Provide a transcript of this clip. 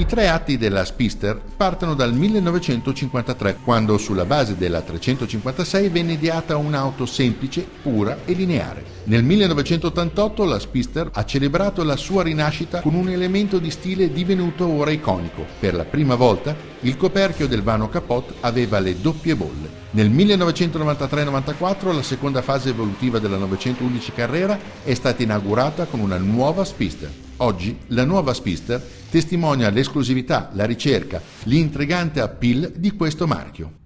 I tre atti della Spister partono dal 1953, quando sulla base della 356 venne ideata un'auto semplice, pura e lineare. Nel 1988 la Spister ha celebrato la sua rinascita con un elemento di stile divenuto ora iconico. Per la prima volta il coperchio del vano capot aveva le doppie bolle. Nel 1993-94 la seconda fase evolutiva della 911 Carrera è stata inaugurata con una nuova Spister. Oggi la nuova Spister testimonia l'esclusività, la ricerca, l'intrigante appeal di questo marchio.